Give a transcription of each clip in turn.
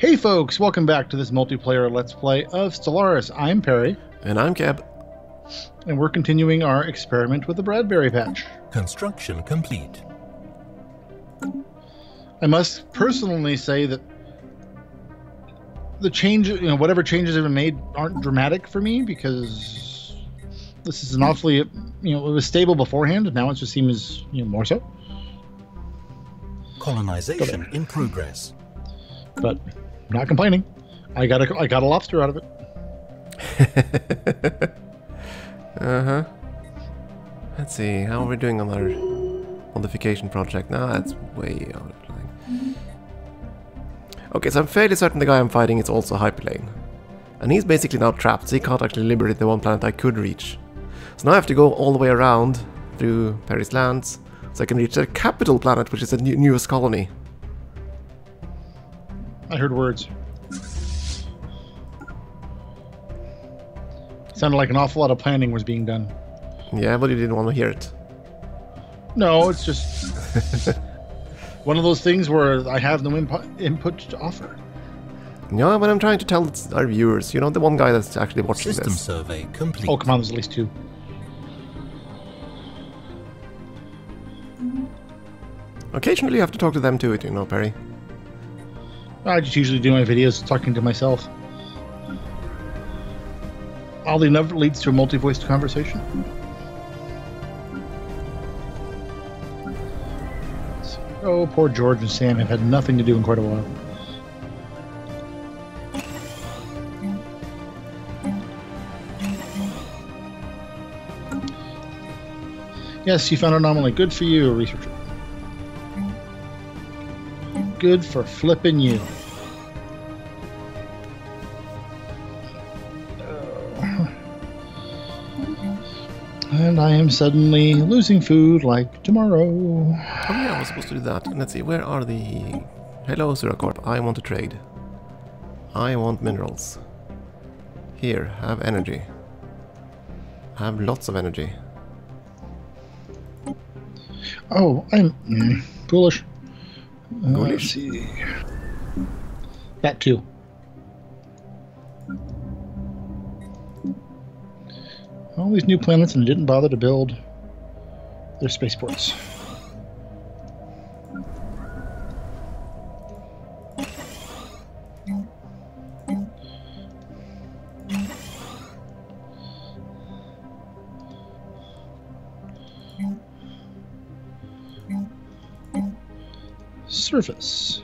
Hey folks, welcome back to this multiplayer Let's Play of Stellaris. I'm Peri, And I'm Keb. and we're continuing our experiment with the Bradbury Patch. Construction complete. I must personally say that the change, you know, whatever changes have been made aren't dramatic for me because this is an awfully, you know, it was stable beforehand, and now it just seems, you know, more so. Colonization in progress. But I'm not complaining. I got a, I got a lobster out of it. Uh huh. Let's see, how are we doing on our modification project? No, that's way out of line. Okay, so I'm fairly certain the guy I'm fighting is also Hyperlane. And he's basically now trapped, so he can't actually liberate the one planet I could reach. So now I have to go all the way around through Peri's lands, so I can reach the capital planet, which is the new- newest colony. I heard words. Sounded like an awful lot of planning was being done. Yeah, but you didn't want to hear it. No, it's just one of those things where I have no input, input to offer. Yeah, but I'm trying to tell our viewers, you know, the one guy that's actually watching System this. survey complete. Oh, come on, there's at least two. Occasionally you have to talk to them too, you know, Peri. I just usually do my videos talking to myself. Oddly enough, it leads to a multi-voiced conversation. Oh, poor George and Sam have had nothing to do in quite a while. Yes, you found an anomaly. Good for you, researcher. Good for flipping you. And I am suddenly losing food like tomorrow. Oh yeah, I was supposed to do that. Let's see, where are the... Hello, Suracorp. I want to trade. I want minerals. Here, have energy. Have lots of energy. Oh, I'm mm, foolish. Uh, let's Ghoulish? see. That too. All these new planets and didn't bother to build their spaceports. Surface.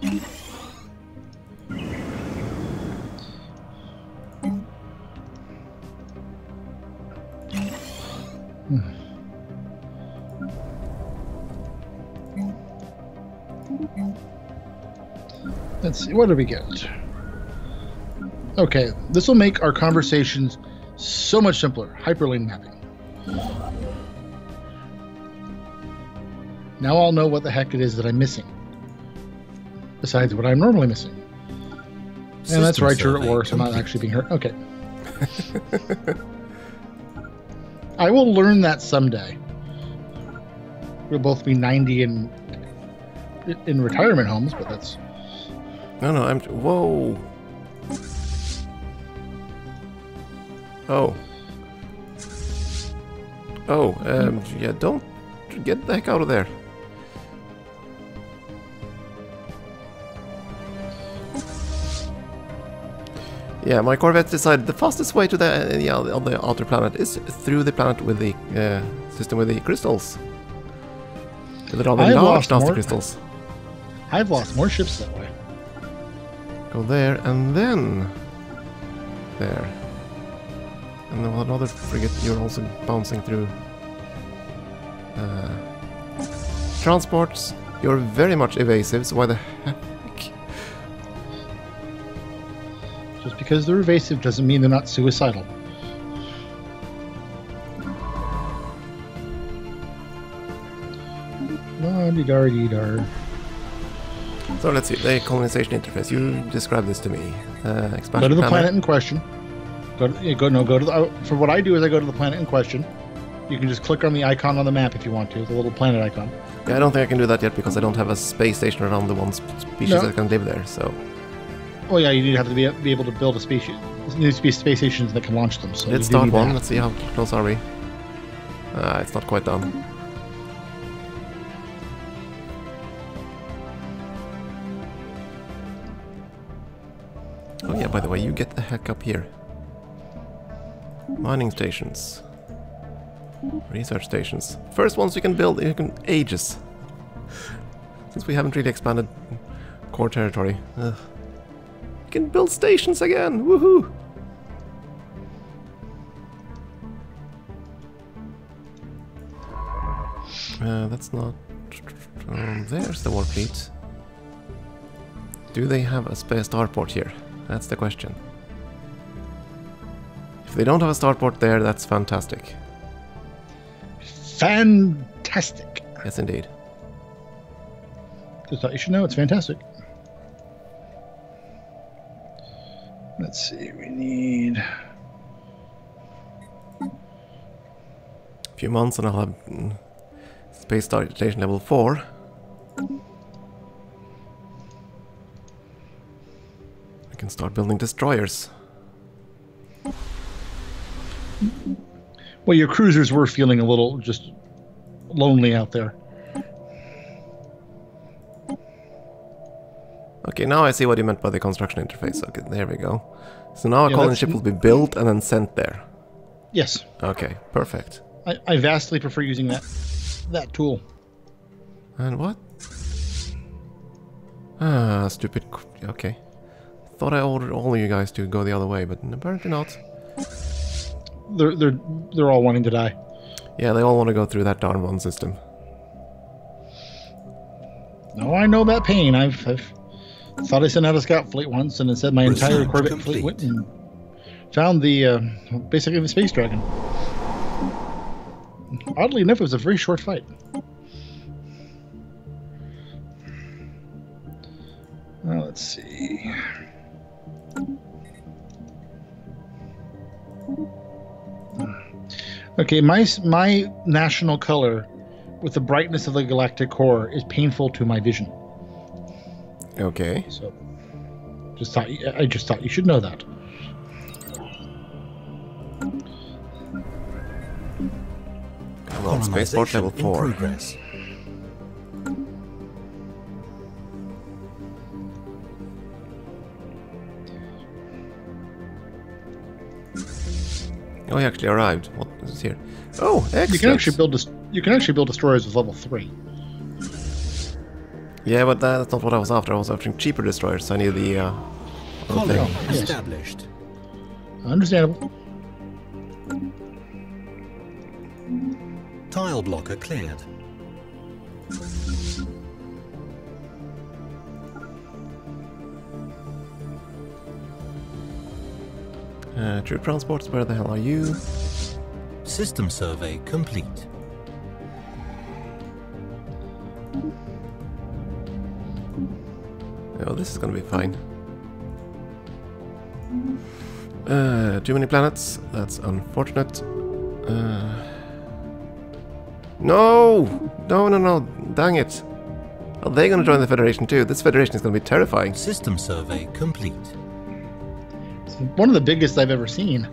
Hmm. Let's see, what do we get? Okay, this will make our conversations so much simpler. Hyperlane mapping. Now I'll know what the heck it is that I'm missing. Besides what I'm normally missing. And that's right, you're at war, so I'm not actually being hurt. Okay. I will learn that someday. We'll both be 90 and in retirement homes, but that's No, no, I'm... Whoa! Oh. Oh, um, yeah, don't... Get the heck out of there. Yeah, my Corvette decided the fastest way to the, other on the outer planet is through the planet with the uh, system with the crystals. The rather I've large lost more- crystals. I've lost more ships that way. Go there and then there. And then another frigate you're also bouncing through. Uh, transports, you're very much evasive, so why the because they're evasive doesn't mean they're not suicidal. So let's see, the colonization interface. You described this to me. Uh, expansion Go to the panel. planet in question. Go to, go no go to the. Uh, for what I do is I go to the planet in question. You can just click on the icon on the map if you want to, the little planet icon. Yeah, I don't think I can do that yet because I don't have a space station around the one species No. that can live there. So Oh yeah, you need to have to be, be able to build a space. There needs to be space stations that can launch them. So Let's start one. that. Let's see how close are we. Ah, it's not quite done. Oh yeah, by the way, you get the heck up here. Mining stations. Research stations. First ones you can build in ages. Since we haven't really expanded core territory. Ugh. We can build stations again! Woohoo! Uh, that's not... Um, there's the war fleet. Do they have a spare starport here? That's the question. If they don't have a starport there, that's fantastic. Fantastic. Yes, indeed. Just thought you should know it's fantastic. Let's see. We need. A few months and I'll have mm, space station level 4. I can start building destroyers. Well, your cruisers were feeling a little just lonely out there. Okay, now I see what you meant by the construction interface. Okay, there we go. So now a Yeah, colony ship will be built and then sent there. Yes, Okay, perfect. I, I vastly prefer using that that tool. And what? Ah, stupid. Okay. Thought I ordered all of you guys to go the other way, but apparently not. They're they're they're all wanting to die. Yeah, they all want to go through that darn one system. No, I know that pain. I've, I've thought I sent out a scout fleet once, and it said my entire Corvette complete. fleet went and found the uh, basically the space dragon. Oddly enough, it was a very short fight. Well, let's see. Okay, my my national color with the brightness of the galactic core is painful to my vision. Okay. So, just thought y- I just thought you should know that. Come on, spaceport level 4. progress. Oh, he actually arrived. What is this here? Oh, excellent. You can actually build des- you can actually build destroyers with level three. Yeah, but that- that's not what I was after. I was after cheaper destroyers. so I need the uh, other Colony thing. Yes. established. Understandable. Tile blocker cleared. Uh, troop transports, where the hell are you? System survey complete. Oh, this is gonna be fine. Uh, too many planets. That's unfortunate. Uh, no! No, no, no. Dang it. Are they gonna join the Federation too? This Federation is gonna be terrifying. System survey complete. It's one of the biggest I've ever seen.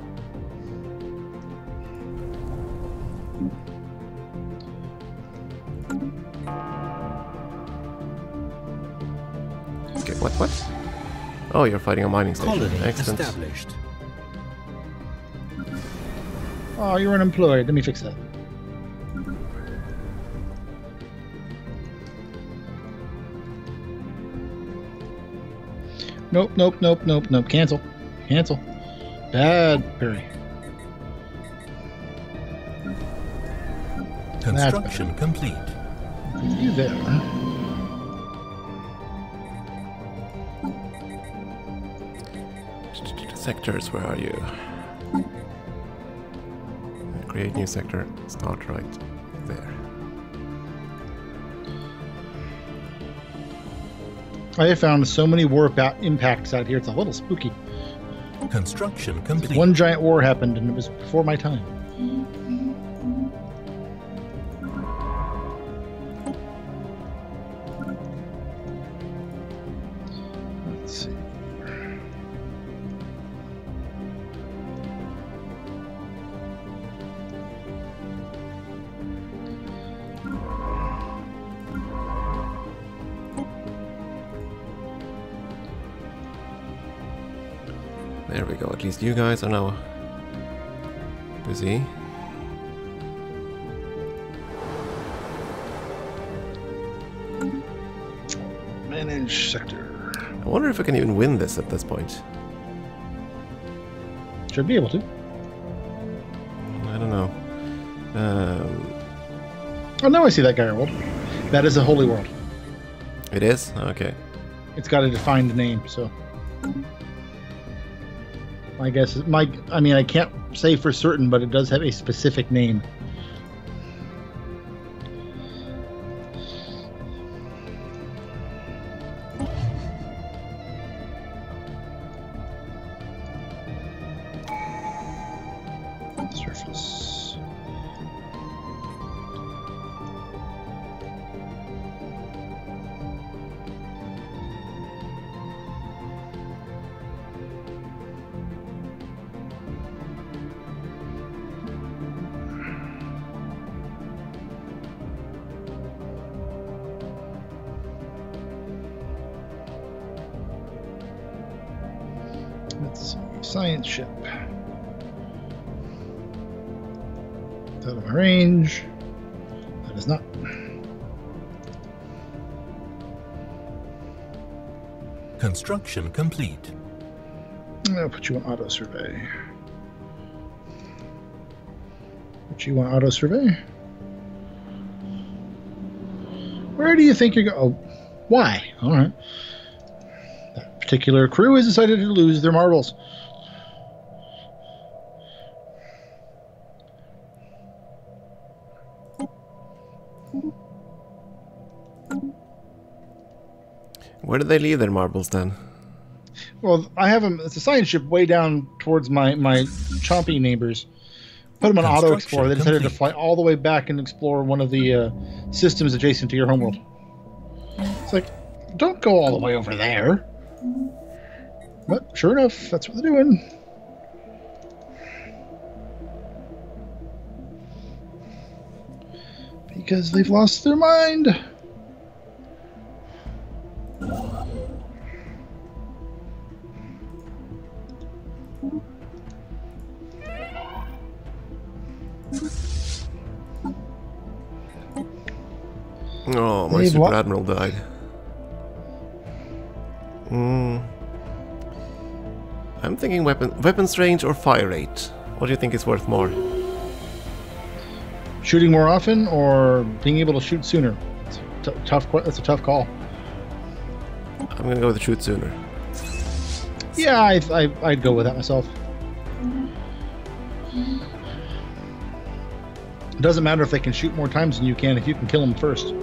Oh, you're fighting a mining station. Colony Excellent. established. Oh, you're unemployed. Let me fix that. Nope, nope, nope, nope, nope. Cancel. Cancel. Bad Peri. Construction complete. You there. Sectors, where are you? Create new sector. Start right there. I have found so many war impacts out here. It's a little spooky. Construction complete. One giant war happened, and it was before my time. We go. At least you guys are now busy. Manage sector. I wonder if I can even win this at this point. Should be able to. I don't know. Um, Oh, now I see that Gaia world. That is a holy world. it is? Okay. It's got a defined name, so. My guess is my. I mean, I can't say for certain, but it does have a specific name. Surface. Science ship. Out of my range. That is not. Construction complete. I'll put you on auto survey. Put you on auto survey. Where do you think you're going? Oh, why? All right. That particular crew has decided to lose their marbles. Where did they leave their marbles then? Well, I have them. It's a science ship way down towards my my chompy neighbors. Put them on auto Construction explore. They decided to fly all the way back and explore one of the uh, systems adjacent to your homeworld. It's like, don't go all the way over there. But sure enough, that's what they're doing. Because they've lost their mind. Oh, my super lo- admiral died. Hmm. I'm thinking weapon weapons range or fire rate. What do you think is worth more? Shooting more often or being able to shoot sooner? It's a tough. That's a tough call. I'm gonna go with the shoot sooner. Yeah, I, I, I'd go with that myself. It doesn't matter if they can shoot more times than you can if you can kill them first.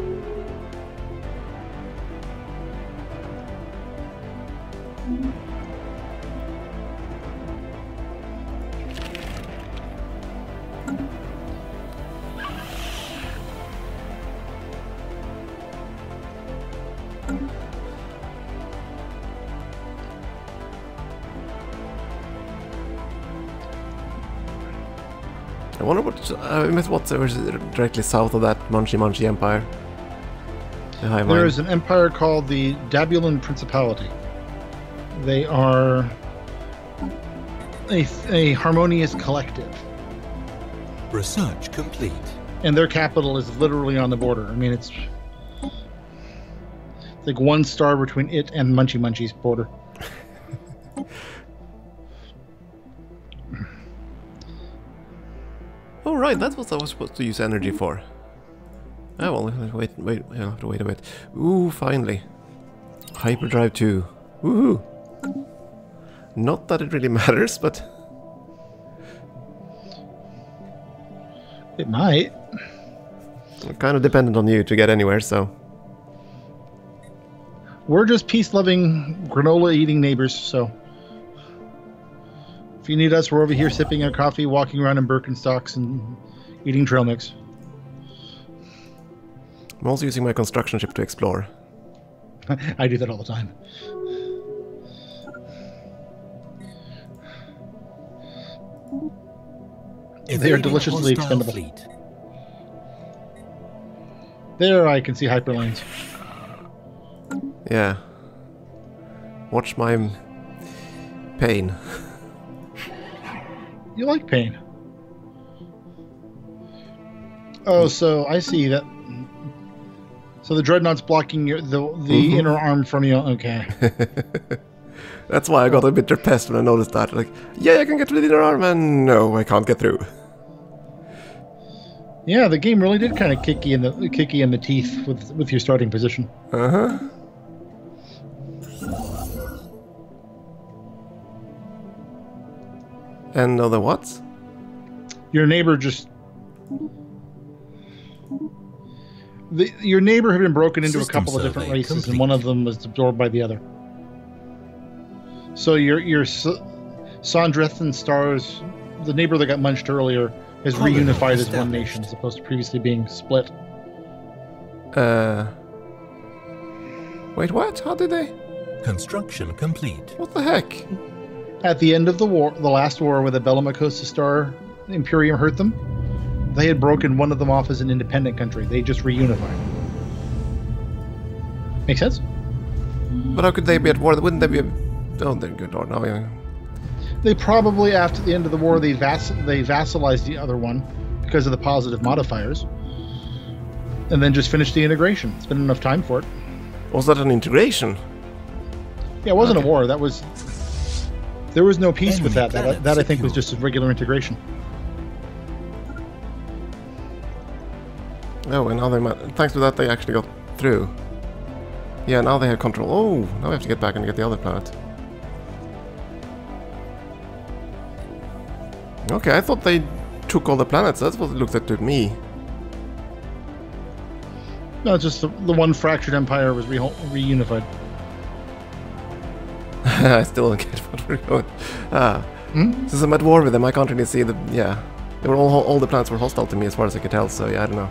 I missed what's uh, directly south of that Munchie Munchie Empire. The Hive There Mind. is an empire called the Dabulan Principality. They are a, a harmonious collective, Research complete. and their capital is literally on the border. I mean, it's, it's like one star between it and Munchie Munchie's border. Oh right, that's what I was supposed to use energy mm. for. Oh well, wait, wait, I'll have to wait a bit. Ooh, finally. Hyperdrive 2. Woohoo! Not that it really matters, but It might. I'm kind of dependent on you to get anywhere, so... We're just peace loving, granola eating neighbors, so. If you need us, we're over here sipping our coffee, walking around in Birkenstocks, and eating trail mix. I'm also using my construction ship to explore. I do that all the time. They are deliciously hostile expendable. Fleet. There, I can see hyperlanes. Yeah. Watch my pain. You like pain. Oh, so I see that. So the dreadnought's blocking your, the the Mhm. inner arm from you. Okay. That's why I got a bit depressed when I noticed that. Like, yeah, I can get to the inner arm, and no, I can't get through. Yeah, the game really did kind of kick you in the kick you in the teeth with with your starting position. Uh huh. And other what? Your neighbor just. The, your neighbor had been broken into a couple of different survey races, and one of them was absorbed by the other. So your your S- Sondrethan stars, the neighbor that got munched earlier, is Colony reunified as one nation as opposed to previously being split. Uh. Wait, what? How did they? Construction complete. What the heck? At the end of the war, the last war where the Bellimacosta Star Imperium hurt them, they had broken one of them off as an independent country. They just reunified. Make sense? But how could they be at war? Wouldn't they be? Oh, they're good. No, yeah. They probably, after the end of the war, they vass- they vassalized the other one because of the positive modifiers, and then just finished the integration. It's been enough time for it. Was that an integration? Yeah, it wasn't Okay. a war. That was there was no peace with that. That, that I think was just a regular integration. Oh, and now they ma- thanks to that they actually got through. Yeah, now they have control. Oh, now we have to get back and get the other planet. Okay, I thought they took all the planets. That's what it looked like to me. No, it's just the, the one fractured empire was re- reunified. I still don't get what we're going. Ah, Hmm? since I'm at war with them, I can't really see the. Yeah, they were all all the planets were hostile to me as far as I could tell. So yeah, I don't know.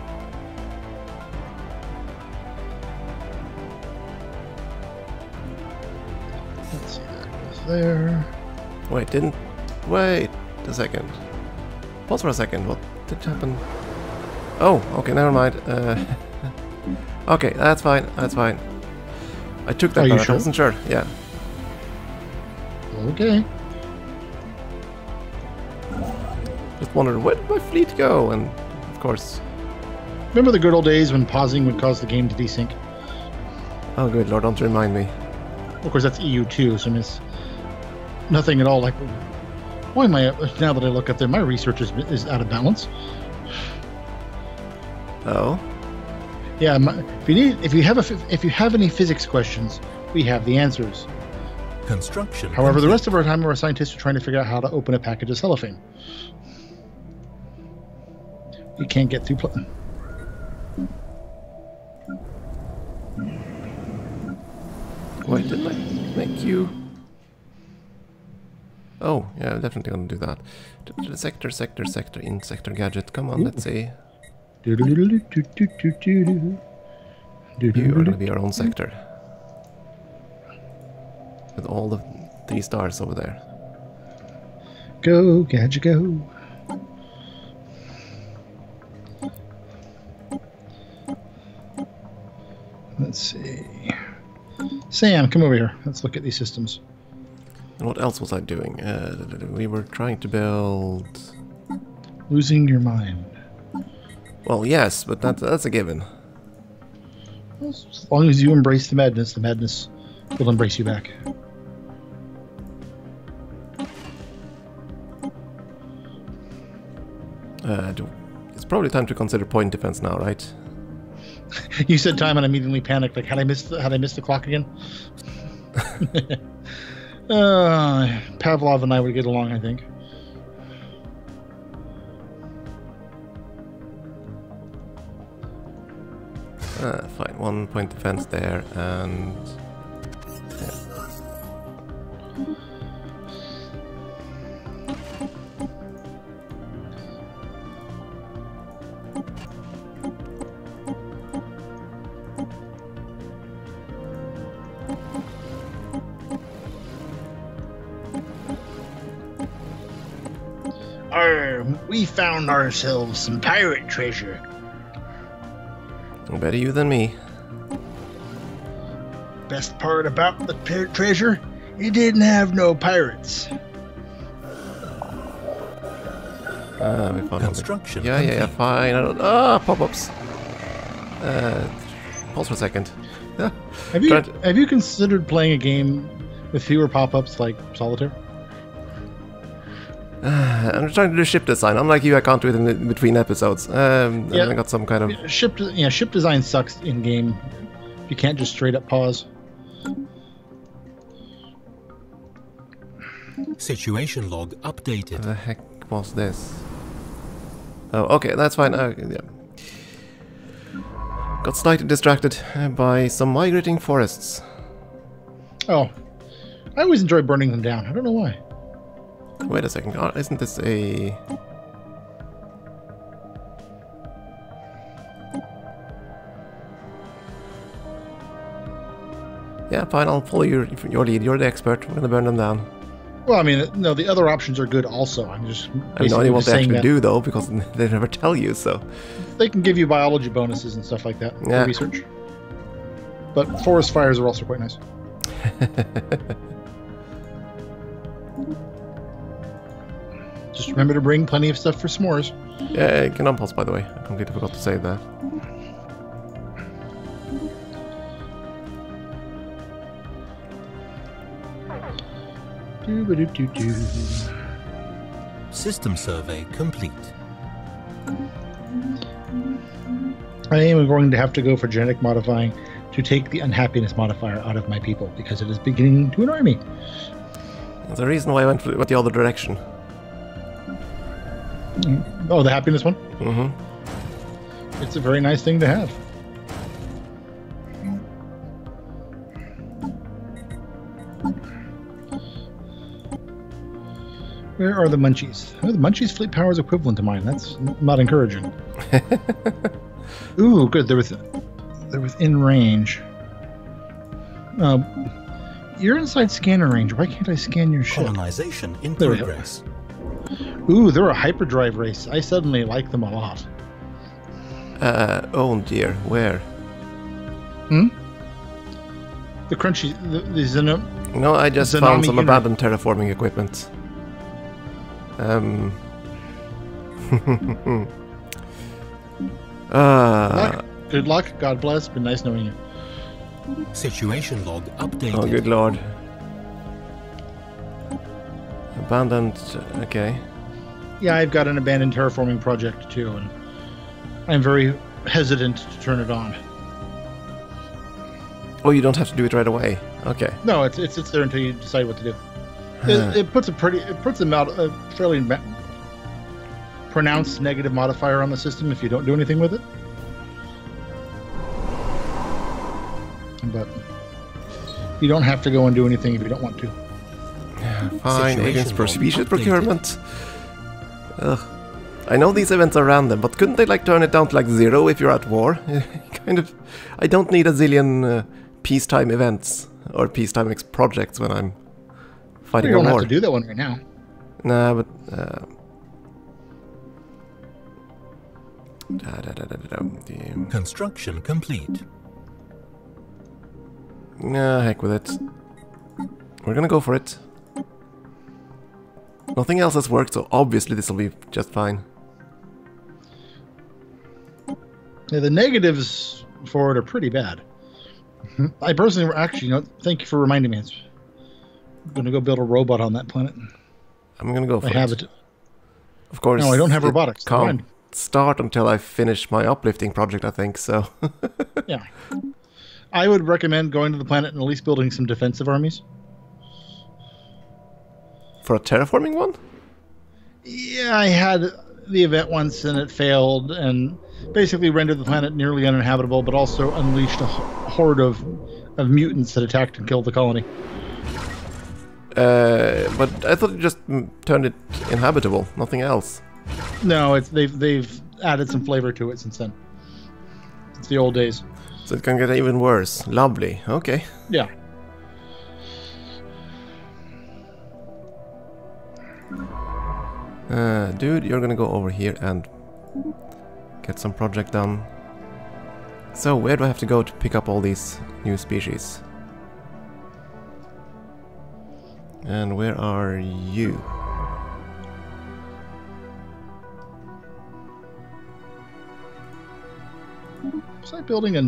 Let's see, that goes there. Wait, didn't. Wait a second. Pause for a second. What did happen? Oh, okay, never mind. Uh, okay, that's fine. That's fine. I took that Are you sure? I wasn't sure. Yeah. Okay. Just wondered where did my fleet go? And of course, Remember the good old days when pausing would cause the game to desync? oh good lord, don't remind me. Of course, that's EU2, so I mean, it's nothing at all like. Why am I? Now that I look up there, my research is, is out of balance. Oh, Yeah, my, if you need, if you have a, if you have any physics questions, we have the answers. Construction However, the rest of our time, our scientists are trying to figure out how to open a package of cellophane. We can't get through. Pl- wait, didn't I make you? Oh, yeah, definitely gonna do that. D- d- Sector, sector, sector, in sector gadget. Come on, let's see. You are gonna be our own sector. With all the three stars over there. Go, gadget, go. Let's see. Sam, come over here. Let's look at these systems. And what else was I doing? Uh, we were trying to build. Losing your mind. Well, yes, but that, that's a given. As long as you embrace the madness, the madness will embrace you back. Uh, do, it's probably time to consider point defense now, right? You said time, and I immediately panicked. Like, had I missed? The, had I missed the clock again? uh, Pavlov and I would get along, I think. Uh, fine, one point defense there, and Arr, we found ourselves some pirate treasure. better you than me. Best part about the pirate treasure, it didn't have no pirates. Uh, we found Construction Yeah, yeah, yeah, fine. I don't. Ah, pop-ups. Uh, pause for a second. Yeah. Have you Tried- have you considered playing a game with fewer pop-ups like Solitaire? I'm trying to do ship design. I'm like you, I can't do it in, in between episodes. Um, Yeah. I got some kind of. Ship yeah, ship design sucks in game. You can't just straight up pause. Situation log updated. What the heck was this? Oh, okay, that's fine. Uh, yeah. Got slightly distracted uh, by some migrating forests. Oh, I always enjoy burning them down. I don't know why. Wait a second, isn't this a... Yeah, fine, I'll follow your, your lead. You're the expert. We're gonna burn them down. Well, I mean, no, the other options are good also. I'm just I no basically what they actually that do, though, because they never tell you, so... they can give you biology bonuses and stuff like that for Yeah. research. But forest fires are also quite nice. remember to bring plenty of stuff for s'mores. Yeah, you can unpause, by the way. I completely forgot to say that. System survey complete. I am going to have to go for genetic modifying to take the unhappiness modifier out of my people because it is beginning to annoy me. There's a reason why I went, went the other direction. Oh, the happiness one? Mm-hmm. It's a very nice thing to have. Where are the munchies? Oh, the munchies fleet power is equivalent to mine. That's not encouraging. Ooh, good. They're with, they're within range. Um, you're inside scanner range. Why can't I scan your ship? Colonization in There we go. progress. Ooh, they're a hyperdrive race. I suddenly like them a lot. Uh, oh dear, where? Hmm? The crunchy, the, the Xeno, No, I just Zanami found some unit. abandoned terraforming equipment. Um. Ah, luck. Good luck. God bless. Been nice knowing you. Situation log updated. oh good lord. Abandoned, okay. Yeah, I've got an abandoned terraforming project too, and I'm very hesitant to turn it on. Oh, you don't have to do it right away. Okay. No, it's it's it's there until you decide what to do. It, it puts a pretty it puts a, mod, a fairly ma- pronounced negative modifier on the system if you don't do anything with it. But you don't have to go and do anything if you don't want to. Fine, Situation agents per log updated. Procurement. Ugh. I know these events are random, but couldn't they like turn it down to like zero if you're at war? kind of. I don't need a zillion uh, peacetime events or peacetime ex- projects when I'm You fighting a don't have war. to do that one right now. Nah, but. Uh, da, da, da, da, da, da, the- Construction complete. Nah, heck with it. We're gonna go for it. Nothing else has worked, so obviously this will be just fine. Yeah, the negatives for it are pretty bad. I personally, actually, you know, thank you for reminding me. I'm going to go build a robot on that planet. I'm gonna go for I it. have it. Of course. No, I don't have robotics. Can't start until I finish my uplifting project, I think. So Yeah. I would recommend going to the planet and at least building some defensive armies. For a terraforming one, Yeah, I had the event once and it failed and basically rendered the planet nearly uninhabitable, but also unleashed a horde of, of mutants that attacked and killed the colony. uh, but I thought it just mm, turned it inhabitable. Nothing else. No, it's they've they've added some flavor to it since then. It's the old days. So it can get even worse. Lovely. Okay. Yeah. Uh, dude, you're gonna go over here and get some project done. So, where do I have to go to pick up all these new species? And where are you? Was I building a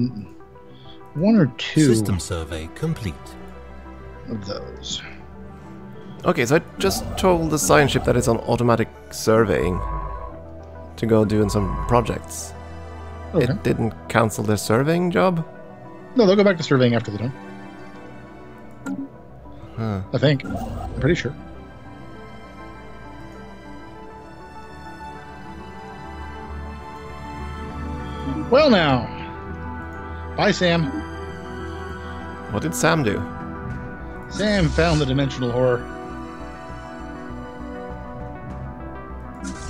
one or two? System survey complete. Of those. Okay, so I just told the science ship that it's on automatic surveying to go doing some projects. Okay. It didn't cancel their surveying job? No, they'll go back to surveying after they're done. Huh. I think. I'm pretty sure. Well, now. Bye, Sam. What did Sam do? Sam found the dimensional horror.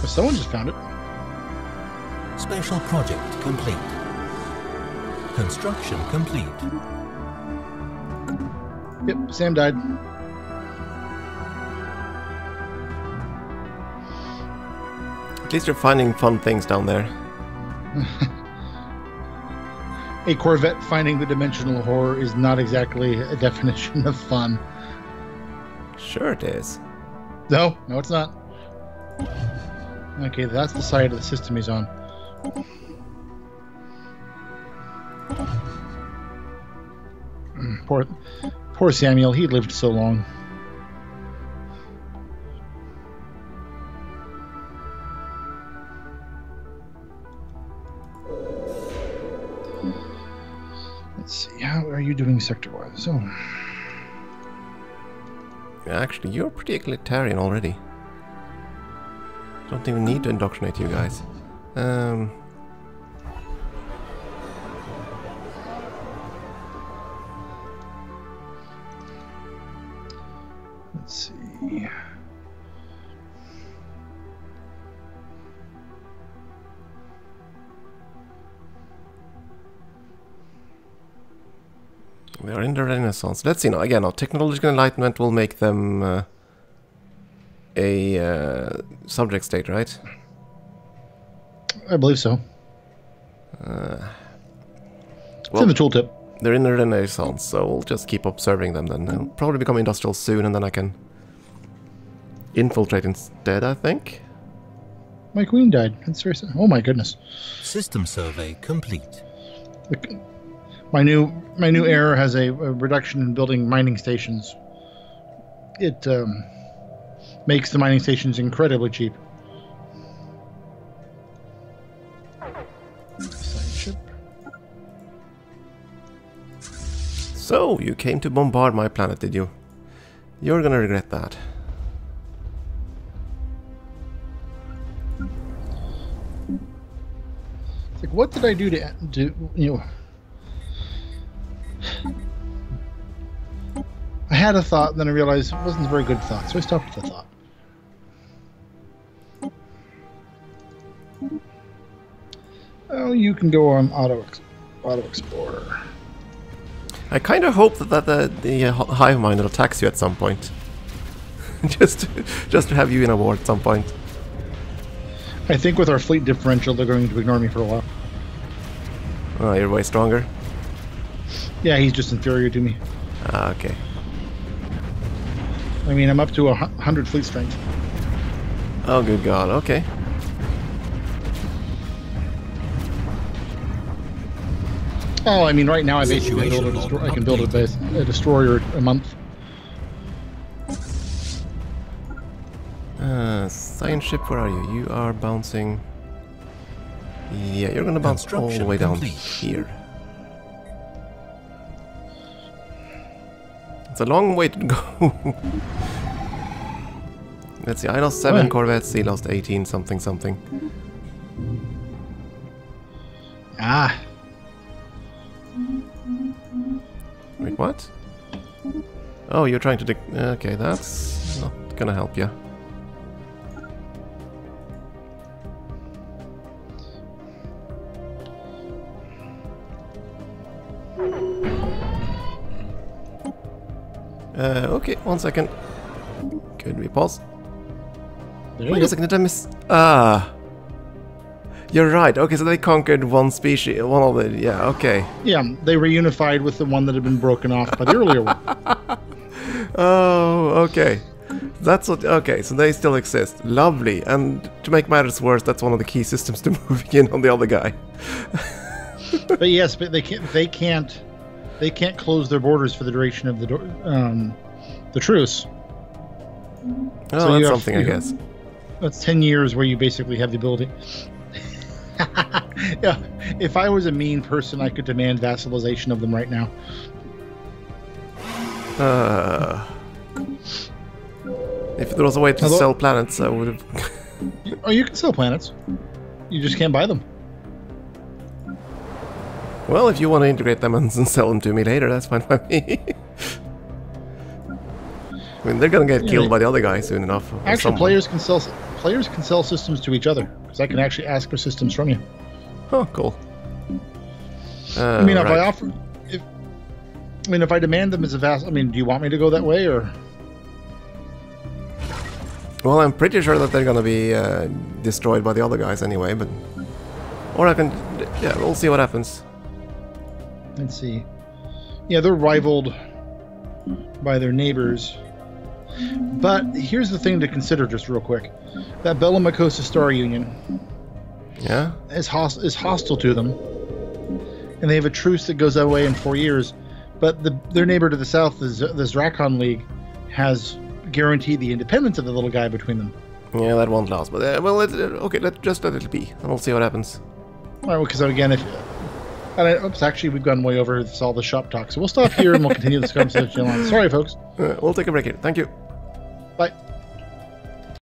But someone just found it. Special project complete. Construction complete. Yep, Sam died. At least you're finding fun things down there. A Corvette finding the dimensional horror is not exactly a definition of fun. Sure it is. No, no, it's not. Okay, that's the side of the system he's on. Mm, Poor, poor Samuel. He lived so long. Let's see. How are you doing sector-wise? So, Actually, you're pretty egalitarian already. Don't even need to indoctrinate you guys. Um, let's see. we are in the Renaissance. Let's see now. Again, now, technological enlightenment will make them uh, a uh, subject state, right? I believe so. Uh, It's well, in the tooltip. they're in the Renaissance, so we'll just keep observing them then. They'll probably become industrial soon, and then I can infiltrate instead, I think. My queen died. That's very sad. Oh my goodness. System survey complete. Look, My new my new error has a, a reduction in building mining stations. It um, makes the mining stations incredibly cheap. So, you came to bombard my planet, did you? You're gonna regret that. It's like, what did I do to do? You know, I had a thought, and then I realized it wasn't a very good thought, so I stopped the thought. You can go on auto auto explorer. I kind of hope that, that the, the uh, hive mind will attacks you at some point. just, to, just to have you in a war at some point. I think with our fleet differential, they're going to ignore me for a while. Oh, you're way stronger. Yeah, he's just inferior to me. Ah, okay. I mean, I'm up to a hundred fleet strength. Oh, good God. Okay. Oh, I mean, right now I basically Situation build a destro- I can build a, base, a destroyer a month. Uh, science ship, where are you? You are bouncing. Yeah, you're gonna bounce all the way down complete. here. It's a long way to go. Let's see, I lost 7 Right. corvettes, he lost 18 something something. Ah, what? Oh, you're trying to... dec- okay, that's not gonna help you. Uh, okay, one second. Could we pause? Wait a second, did I miss... Ah! You're right, okay, so they conquered one species, one of the... Yeah, okay. Yeah, they reunified with the one that had been broken off by the earlier one. Oh, okay. That's what. Okay, so they still exist. Lovely. And to make matters worse, that's one of the key systems to moving in on the other guy. but yes, but they can't. They can't. They can't close their borders for the duration of the um, the truce. Oh, So that's have- something, I guess. That's ten years where you basically have the ability. yeah, if I was a mean person, I could demand vassalization of them right now. Uh, if there was a way to Although- sell planets, I would have. Oh, you can sell planets. You just can't buy them. well, if you want to integrate them and sell them to me later, that's fine by me. I mean, they're gonna get Yeah, killed they- by the other guy soon enough. Actually, someone. players can sell players can sell systems to each other because I can actually ask for systems from you. Oh, cool. Uh, I mean, if. I offer, if I mean, if I demand them as a vassal, I mean, do you want me to go that way or? Well, I'm pretty sure that they're gonna be uh, destroyed by the other guys anyway, but... Or I can... Yeah, we'll see what happens. Let's see. Yeah, they're rivaled by their neighbors. But here's the thing to consider, just real quick: that Bella Makosa Star Union Yeah? is host- is hostile to them, and they have a truce that goes away in four years. But the, their neighbor to the south, the, Z- the Zrakon League, has guaranteed the independence of the little guy between them. Yeah, that won't last, but... Uh, well, let, uh, okay, let, just let it be, and we'll see what happens. Well, because again, if and I, oops, actually, we've gone way over this, all the shop talk, so we'll stop here and we'll continue this conversation on. Sorry, folks. Uh, we'll take a break here. Thank you.